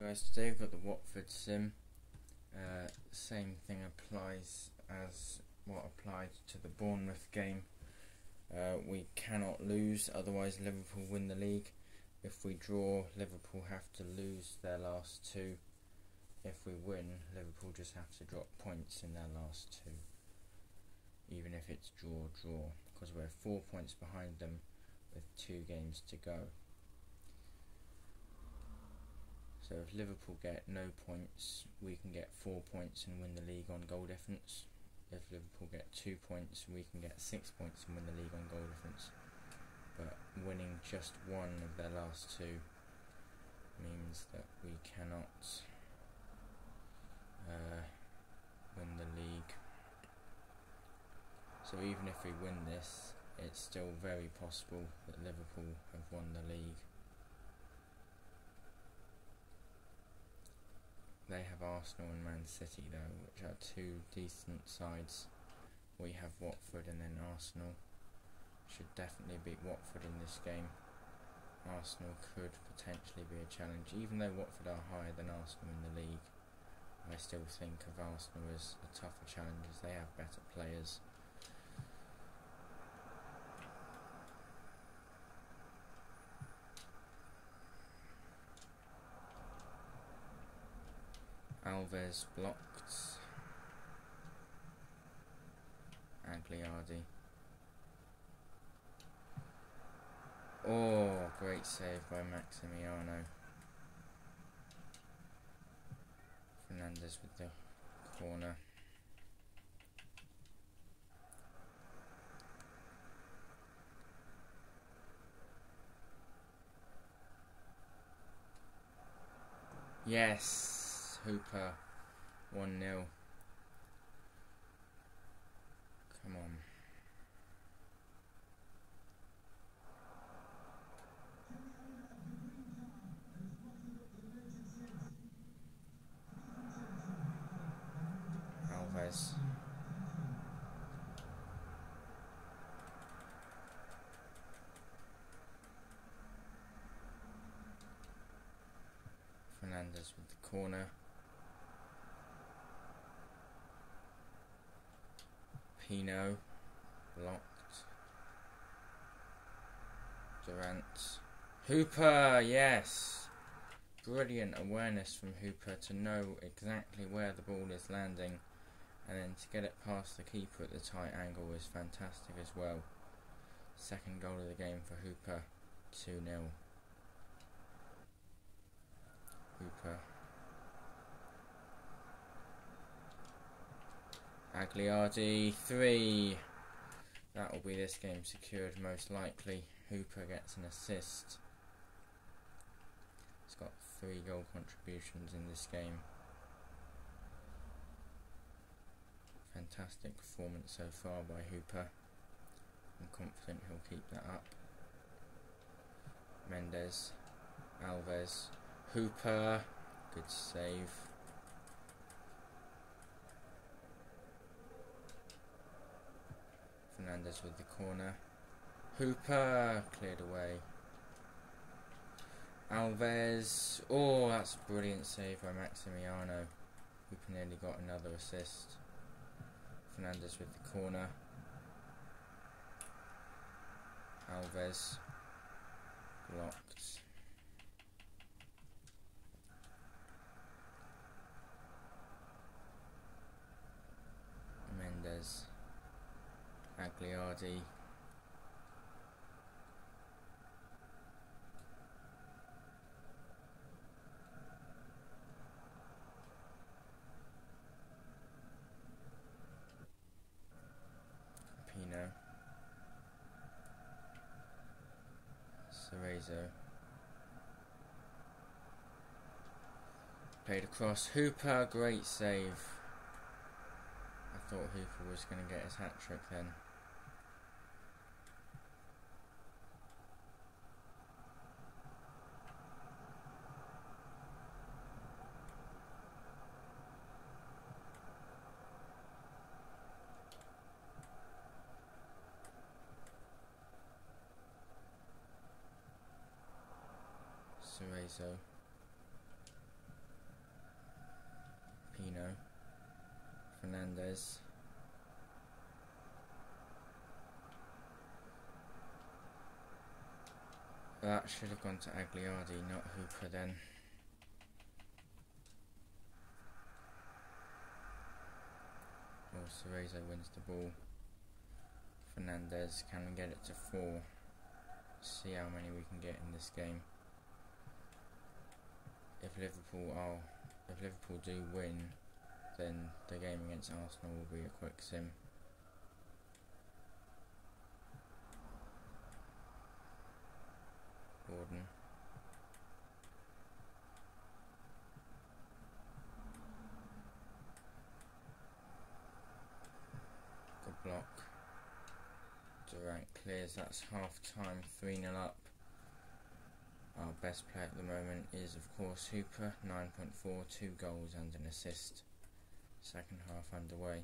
Guys, today we've got the Watford sim. Uh, same thing applies as what applied to the Bournemouth game. Uh, we cannot lose, otherwise Liverpool win the league. If we draw, Liverpool have to lose their last two. If we win, Liverpool just have to drop points in their last two. Even if it's draw, draw, because we're four points behind them with two games to go. So if Liverpool get no points, we can get four points and win the league on goal difference. If Liverpool get two points, we can get six points and win the league on goal difference. But winning just one of their last two means that we cannot uh, win the league. So even if we win this, it's still very possible that Liverpool have won the league. They have Arsenal and Man City though, which are two decent sides. We have Watford and then Arsenal. Should definitely beat Watford in this game. Arsenal could potentially be a challenge, even though Watford are higher than Arsenal in the league. I still think of Arsenal as a tougher challenge as they have better players. Alves blocked. Agliardi. Oh, great save by Maximiano. Fernandez with the corner. Yes. Hooper 1 0. Come on. Alves. Fernandez with the corner. Pino. locked. Durant. Hooper, yes! Brilliant awareness from Hooper to know exactly where the ball is landing and then to get it past the keeper at the tight angle is fantastic as well. Second goal of the game for Hooper, 2 0. Hooper Agliardi, three. That will be this game secured most likely. Hooper gets an assist. He's got three goal contributions in this game. Fantastic performance so far by Hooper. I'm confident he'll keep that up. Mendes, Alves, Hooper, good save. Fernandez with the corner. Hooper cleared away. Alves. Oh, that's a brilliant save by Maximiano. Hooper nearly got another assist. Fernandez with the corner. Alves blocked. Mendes. Agliardi. Pino. Cerezo. Played across. Hooper, great save. I thought Hooper was going to get his hat trick then. so. Pino. Fernandez. That should have gone to Agliardi, not Hooper then. Oh, Cerezo wins the ball. Fernandez, can we get it to four? See how many we can get in this game. If Liverpool are, if Liverpool do win, then the game against Arsenal will be a quick sim. Gordon. Good block. Durant clears, that's half time, 3 0 up. Our best player at the moment is, of course, Hooper, 9.4, 2 goals and an assist. Second half underway.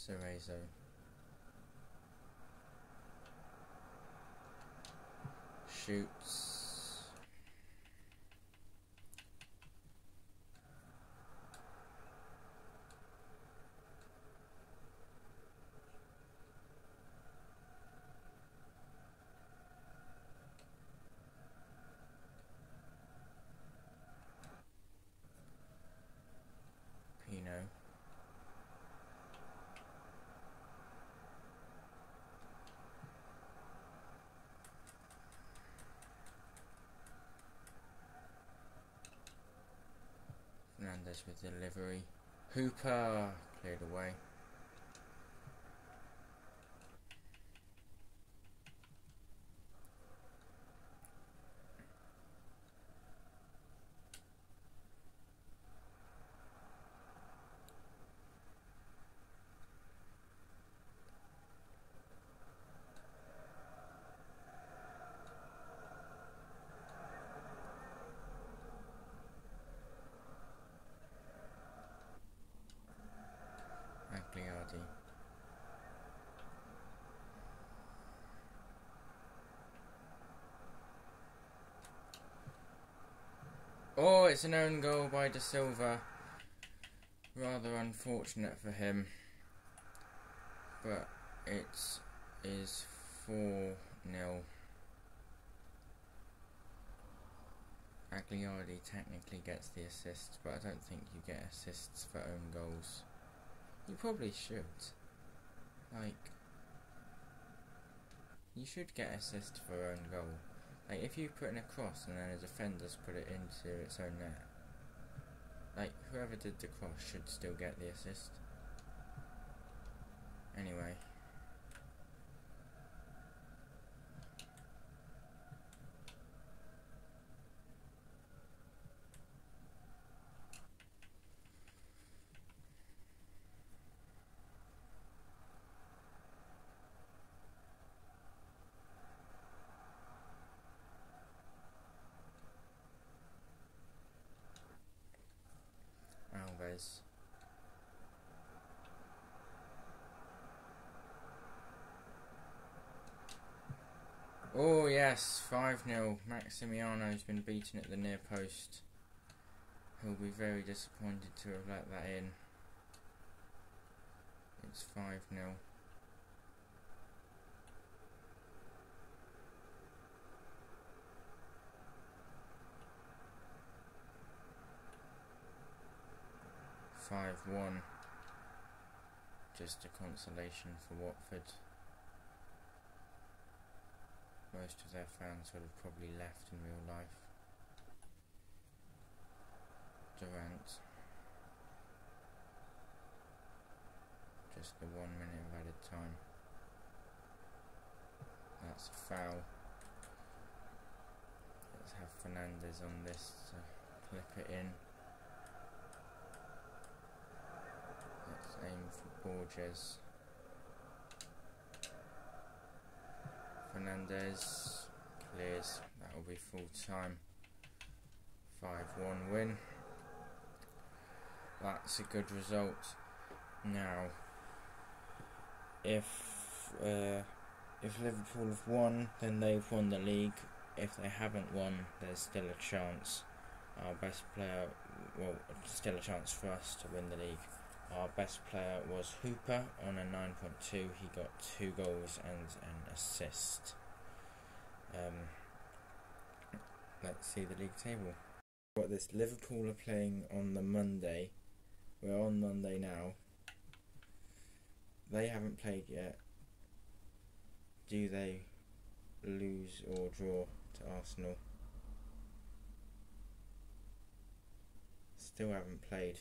Cerezo. Shoots. Pino. Fernandez with delivery. Hooper cleared away. Agliardi. Oh, it's an own goal by De Silva. Rather unfortunate for him. But it is 4 0. Agliardi technically gets the assist, but I don't think you get assists for own goals. You probably should. Like, you should get assist for own goal. Like, if you put in a cross and then a defender's put it into its own net, like, whoever did the cross should still get the assist. Anyway. Oh yes, 5-0. Maximiano's been beaten at the near post. He'll be very disappointed to have let that in. It's 5-0. Five one. Just a consolation for Watford. Most of their fans would have probably left in real life. Durant. Just the one minute of added time. That's a foul. Let's have Fernandez on this to clip it in. Let's Borges. Fernandez clears. That will be full time. 5 1 win. That's a good result. Now, if uh, if Liverpool have won, then they've won the league. If they haven't won, there's still a chance. Our best player, well, still a chance for us to win the league. Our best player was Hooper on a 9.2. He got two goals and an assist. Um, let's see the league table. What this Liverpool are playing on the Monday. We're on Monday now. They haven't played yet. Do they lose or draw to Arsenal? Still haven't played.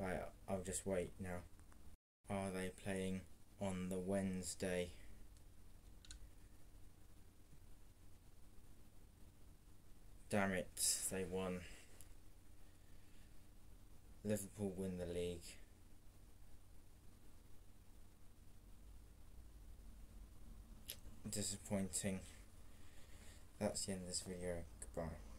Right, I'll just wait now. Are they playing on the Wednesday? Damn it, they won. Liverpool win the league. Disappointing. That's the end of this video. Goodbye.